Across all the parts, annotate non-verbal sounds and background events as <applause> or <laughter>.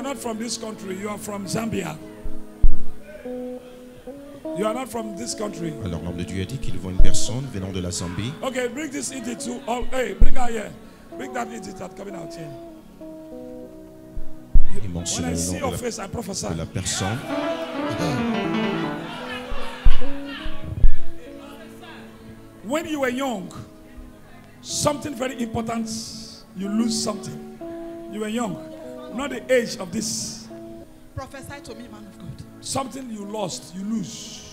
are not from this country. You are from Zambia. You are not from this country. Alors l'homme de Dieu a dit qu'il voit une personne venant de la Zambie. Okay, bring this idiot to. Oh, hey, bring her here. Bring that idiot that's coming out here. Il When mentionne I le see nom your de la, face, I prophesy. de la personne. When you were young, something very important, you lose something. You were young, not the age of this. Prophesy to me, man of God. Something you lost, you lose.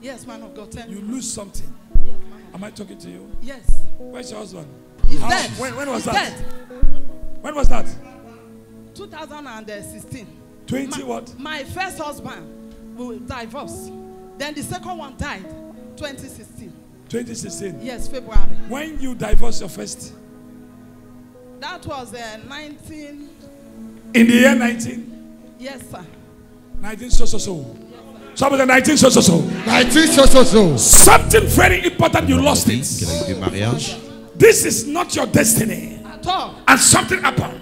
Yes, man of God. Tell You me. lose something. Yes, man Am I talking to you? Yes. Where's your husband? He's How- dead. when- when was He's that? Dead. When was that? 2016. 20 my, what? My first husband we divorced. Then the second one died 2016. 2016. Yes, February. When you divorced your first? That was uh, 19. In the year 19? Yes, sir. 19 so so so. Somebody 19 so so so. 19 so so so. Something very important, you lost it. qu'elle a eu des. This is not your destiny. At all. And something happened.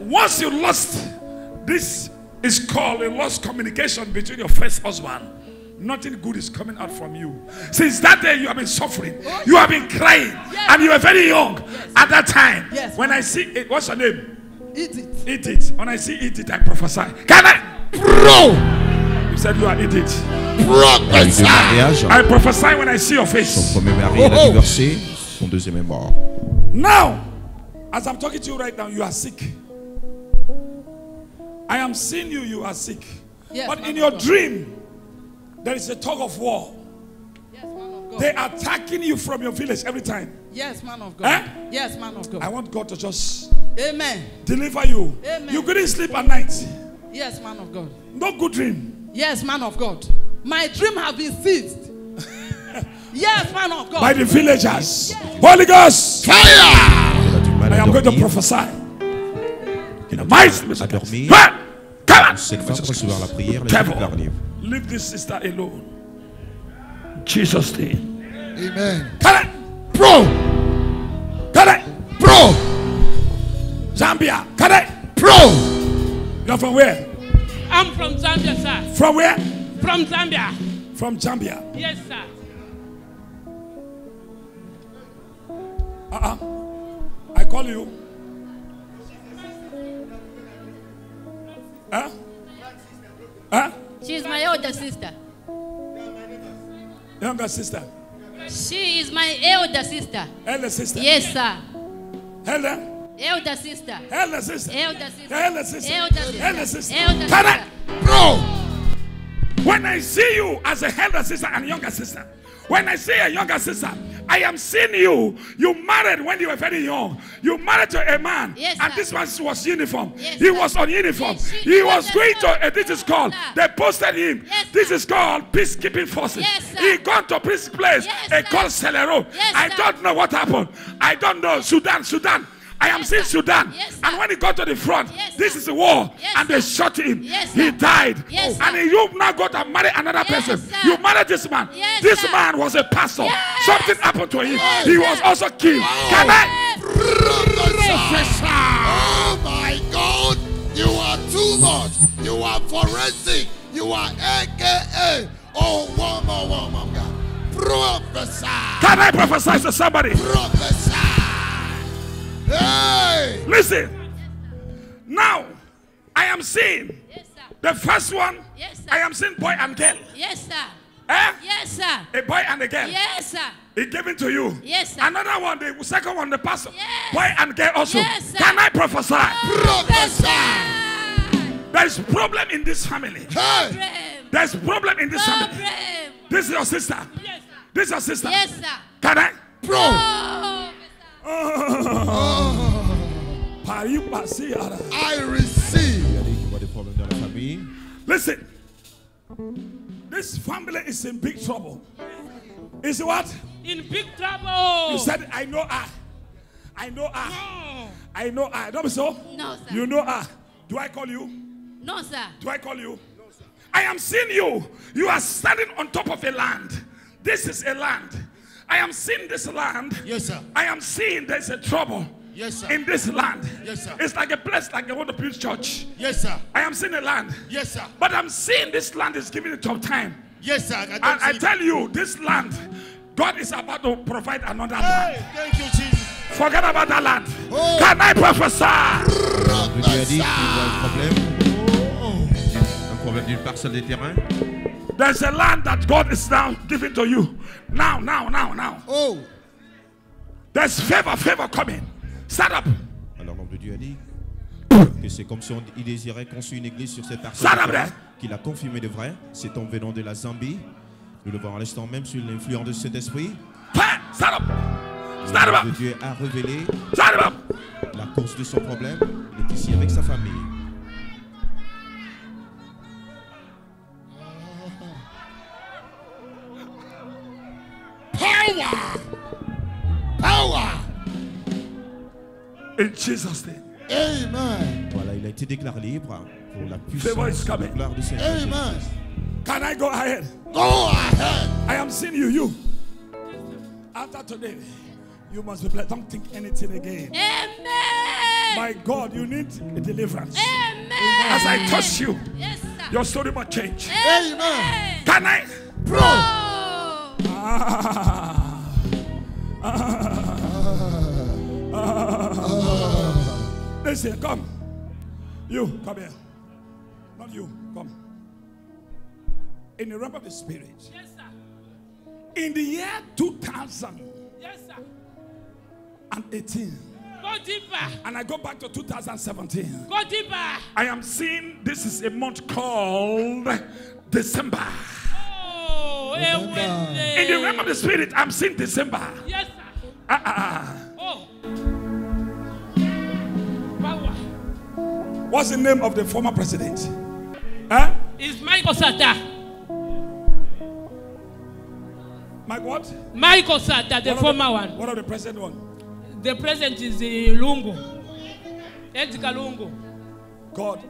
Once you lost, this is called a lost communication between your first husband. Nothing good is coming out from you. Since that day, you have been suffering. Oh, you have been crying. And you were very young at that time. Yes. When I see it, what's your name? Eat it. Eat it. When I see eat it, I prophesy. Can I? Pro. You said you are eat it. Elle a Prophesy. I prophesy when I see your Son face. premier mari, elle a divorcé. Son deuxième est mort. Now, as I'm talking to you right now, you are sick. I am seeing you, you are sick. Yes, but in your God. dream, there is a tug of war. Yes, man of God. They are attacking you from your village every time. Yes, man of God. Eh? Yes, man of God. I want God to just Amen. deliver you. Amen. You couldn't sleep at night. Yes, man of God. No good dream. Yes, man of God. My dream have been seized. <laughs> yes, man of God. By the villagers. Holy Ghost. Fire. Elle a du mal I à am going to prophesy. Elle a du Mighty mal à dormir. Hey! Come on. Cette femme recevoir la prière, elle Devil. est l'arrive. Leave this sister alone. Jesus' name. Amen. Come Zambia. Come on. Pro. You're from where? I'm from Zambia, sir. From where? From Zambia. From Zambia. Yes, sir. Uh-uh. I call you. Huh? Huh? She's my elder sister. Younger sister. She is my elder sister. Elder sister. Yes, sir. Elder. Elder sister. Elder sister. Elder sister. Elder sister. Elder sister. Elder sister. Elder Can I- sister. Pro. When I see you as a elder sister and younger sister, when I see a younger sister, I am seeing you. You married when you were very young. You married to a man, Yes, and this man was uniform. Yes, he was on uniform. Yes, he was going to. Uh, this is called. They posted him. This is called peacekeeping forces. He gone to peace place. Yes, a called Celero. I don't know what happened. I don't know. Sudan, Sudan. I am Yes, seeing. Sudan. Yes, and when he got to the front, Yes, this is a war, Yes, and they shot him. Yes, he died. Yes, and sir. you now got to marry another Yes, person. sir. You married this man. Yes, this sir. man was a pastor. Yes. Something happened to him. Yes, he sir. was also killed. Can I? Prophesy. Oh my God. You are too much. You are forensic. You are AKA. Oh, one more, one more. God. Prophesy. Can I prophesy to somebody? Prophesy. Hey. Listen. Now, I am seeing Yes, sir. the first one. Yes, sir. I am seeing boy and girl. Yes, sir. Eh? Yes, sir. A boy and a girl. Yes, sir. He gave it to you. Yes, sir. Another one, the second one, the pastor. Yes. Boy and girl also. Yes, sir. Can I prophesy? Prophesy. There is problem in this family. Hey. Problem. There is problem in this family. This is your sister. Yes, sir. This is your sister. Yes, sir. Can I? Pro. Oh, la receive. Listen. This family is in big trouble. Is what? In big trouble. You said, I know her. I know her. No. I know her. Don't be so? No, sir. You know her. Do I call you? No, sir. Do I call you? No, sir. I am seeing you. You are standing on top of a land. This is a land. I am seeing this land. Yes, sir. I am seeing there's a trouble. Yes, sir. in this land. Yes, sir. It's like a place like they want to build church. Yes, sir. I am seeing a land. Yes, sir. But I'm seeing this land is giving it tough time. Yes, sir. I And I tell you, this land, God is about to provide another Hey, land. thank you, Jesus. Forget about that land. Oh. Can I prophesy? Dieu lui a dit qu'il y a un problème, oh. un problème d'une parcelle de terrain. There's a land that God is now giving to you. Now, now, now, now. Oh, There's favor, favor coming. Stand up. Alors l'homme de Dieu a dit que c'est comme si on, il désirait construire une église sur cette parcelle qu'il a confirmé de vrai. C'est en venant de la Zambie. Nous le voyons à l'instant même sur l'influence de cet esprit. Up. Dieu a révélé la cause de son problème. Il est ici avec sa famille. In Jesus' name. Amen. Voilà, il a été déclaré libre pour la puissance de la coming. gloire du Seigneur. Amen. Can I go ahead? Go ahead. I am seeing you. You. After today, you must be blessed. Don't think anything again. Amen. My God, you need a deliverance. Amen. As I touch you, Yes, sir. your story must change. Amen. Can I? Oh. Listen, come. You, come here. Not you, come. In the realm of the spirit, Yes, sir. in the year 2000. Yes, sir. And Go deeper. and I go back to 2017, Go deeper. I am seeing this is a month called December. Oh, a Wednesday. In the realm of the spirit, I'm seeing December. Yes, sir. Ah, What's the name of the former president? Huh? Is Michael Sata. Mike what? Michael Sata, the What former the- one. What of the present one? The present is uh, Lungu. Edgar Lungu. God.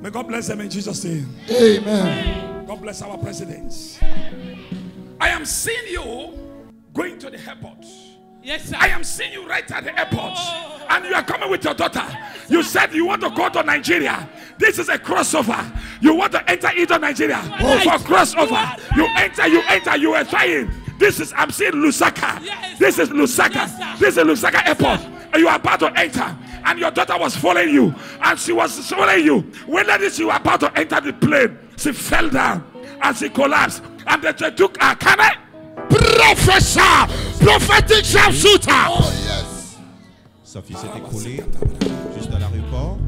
May God bless them in Jesus' name. Amen. God bless our presidents. I am seeing you going to the airport. Yes, sir. I am seeing you right at the airport. And you are coming with your daughter. You said you want to go to Nigeria. This is a crossover. You want to enter into Nigeria Oh. for crossover. You enter, you enter, you are trying. This is, I'm seeing Lusaka. This is Lusaka. This is Lusaka airport. And you are about to enter. And your daughter was following you. And she was following you. When that is you were about to enter the plane, she fell down and she collapsed. And they, took her. Can I? Professor, prophetic sharpshooter. Oh, yes. Sa fille s'est écroulée juste à l'aéroport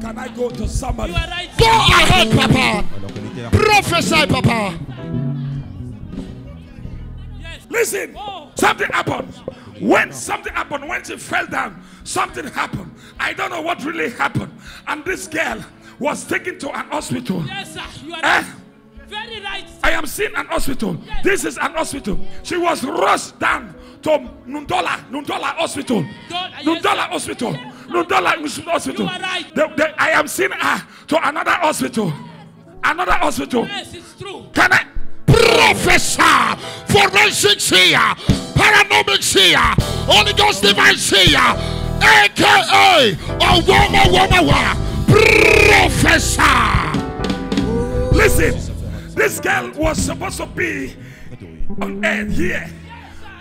Can I go to somebody? You are right. Go ahead, Papa. alors qu'elle était à Prophesy, Papa. Yes. Listen, Oh. something happened. When something happened, when she fell down, something happened. I don't know what really happened. And this girl was taken to an hospital. Yes, sir. You are Eh? Very right. I am seeing an hospital. This is an hospital. She was rushed down to Ndola, Ndola Hospital. Ndola. Hospital. Ndola Hospital. You are right. The- the- I am seeing her to another hospital. Another hospital. Yes, it's true. Can I? Professor, forensics here, paranomics here, Holy Ghost device here, aka Owama Wamawa. Professor. Listen, this girl was supposed to be on earth here.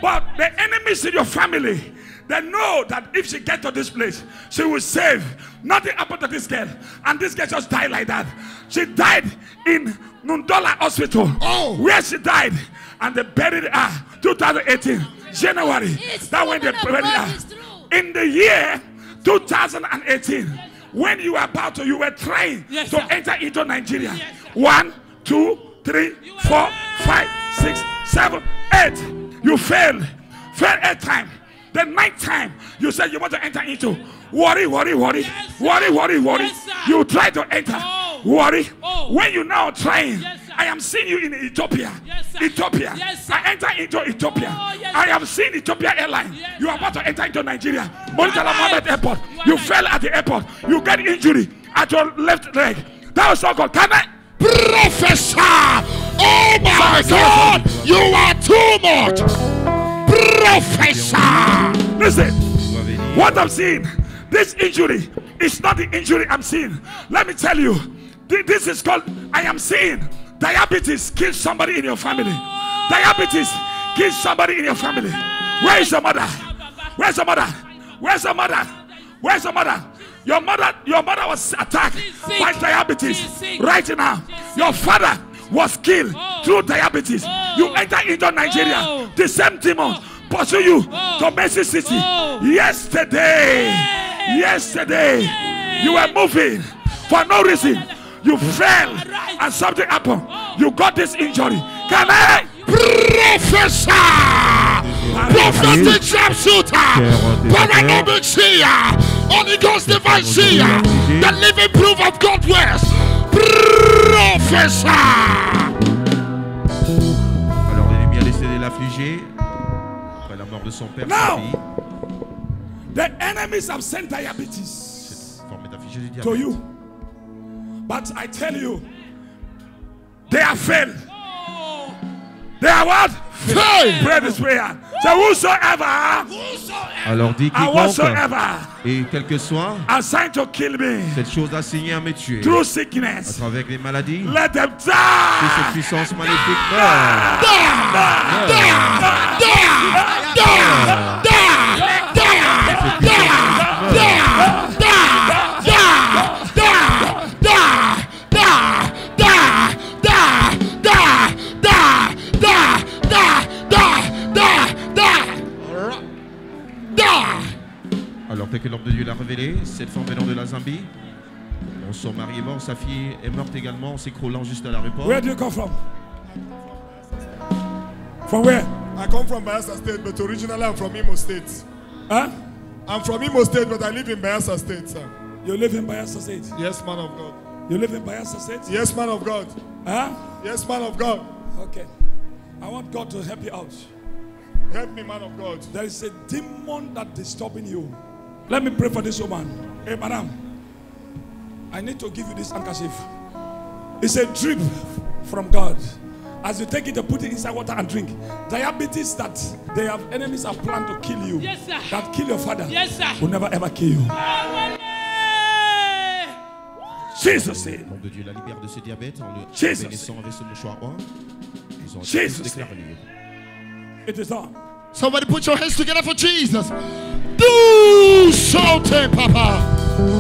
But the enemies in your family, they know that if she gets to this place, she will save. Nothing happened to this girl. And this girl just died like that. She died in Ndola Hospital. Oh. Where she died. And they buried her 2018, January. It's that when they man of buried her. true. In the year 2018, when you were about to, you were trying Yes, to sir. enter into Nigeria. Yes, sir. One, two, three, You are four, right. five, six, seven, eight. You failed. Failed eight time. The ninth time, you said you want to enter into. Worry, worry, worry. Yes, worry, worry, worry. Yes, you try to enter. Oh. Worry. Oh. When you now trying, Yes. I am seeing you in Ethiopia. Yes, sir. Ethiopia. Yes, sir. I enter into Ethiopia. Oh, yes, I sir. have seen Ethiopia Airline. Yes, you are about to enter into Nigeria. Murtala right. Mohammed Airport. You You right. fell at the airport. You get injury at your left leg. That was so good. Can I? Professor. Oh my Sorry, sorry, God. You are too much. Professor. Listen. What I'm seeing, this injury is not the injury I'm seeing. Let me tell you, this is called I am seeing diabetes kill somebody in your family. Diabetes kill somebody in your family. Where is your mother? Where's your mother? Where's your mother? Where's your mother? Your mother, your mother was attacked by diabetes right now. Your father was killed Oh. through diabetes. Oh. You Oh. enter into Nigeria. Oh. The same demon oh, pursue you Oh. to Mercy City. Oh. Yesterday, Hey. yesterday, Hey. you were moving for no reason. You fell and something happened. You got this injury. Can I? Professor! Prophetic sharpshooter! Panoramic seer! Holy Ghost divine seer! The living proof of God works! Professor! Alors l'ennemi a décidé de l'affliger. Après la mort de son père, Now. The enemies have sent diabetes to you. But I tell you, they are failed. They are what? Pray this prayer. So whosoever Alors dis and quiconque et quel que soit assigned to kill me cette chose assignée à me tuer through à sickness, travers les maladies, let them que cette die. puissance maléfique meure. Que l'homme de Dieu l'a révélé, cette femme venant de la Zambie, son mari est mort, sa fille est morte également en s'écroulant juste à l'aéroport. Where do you come from? From where? I come from Bayelsa State, but originally I'm from Imo State. Huh? I'm from Imo State, but I live in Bayelsa State, sir. You live in Bayelsa State? Yes, man of God. You live in Bayelsa State? Yes, man of God. Huh? Yes, man of God. Okay. I want God to help you out. Help me, man of God. There is a demon that disturbing you. Let me pray for this woman. Hey, madam, I need to give you this handkerchief. It's a drip from God. As you take it, you put it inside water and drink. Diabetes that they have enemies have planned to kill you. Yes, sir. That kill your father. Yes, sir. Will never ever kill you. Jesus name. L'homme de Dieu la libère de ce diabète en le Jesus. bénissant avec ce mouchoir roi. Ils ont Jesus. déclaré. It is done. Somebody put your hands together for Jesus. Do something, Papa.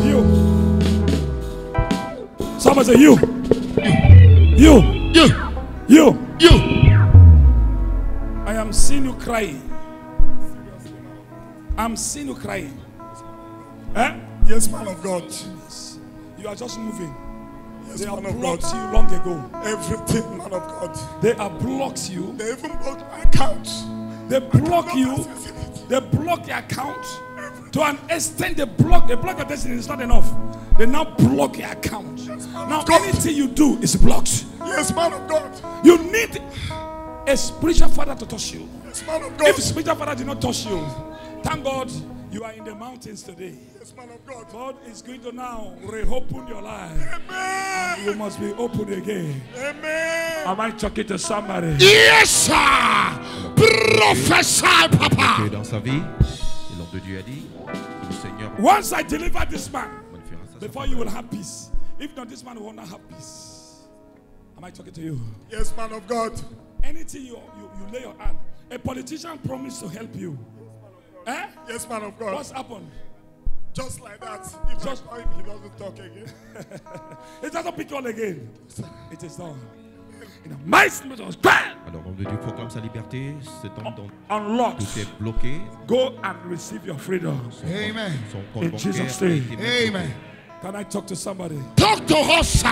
You. Someone say you. You. You, You. you. I am seeing you crying. I'm seeing you crying. Eh? Yes, man of God. You are just moving. Yes, They have man of blocked God. you long ago. Everything, man of God. They have blocked you. They even blocked my account. They block you. They block your account. To an extent, they block. They block your destiny. It's not enough. They now block your account. Now God. anything you do is blocked. Yes, man of God. You need a spiritual father to touch you. Yes, man of God. If spiritual father did not touch you, thank God you are in the mountains today. Yes, man of God. God is going to now reopen your life. Amen. You must be open again. Amen. Am I talking to somebody? Yes, sir. Prophesy, Papa. Que dans sa vie, et l'homme de Dieu a dit, le Seigneur Once I deliver this man, before you will have peace. If not, this man will not have peace. Am I talking to you? Yes, man of God. Anything you, you, you lay your hand, a politician promised to help you. Eh? Yes, man of God. What's happened? Just like that. If Just- I call him, he doesn't talk again. <laughs> he doesn't pick on again. It is done. Alors l'homme de Dieu proclame sa liberté, cet homme dont unlocked. tout est bloqué, Go and receive your freedom. son Amen. compte, son compte In bancaire Jesus' a name. Amen. Can I talk to somebody? Talk to us, sir.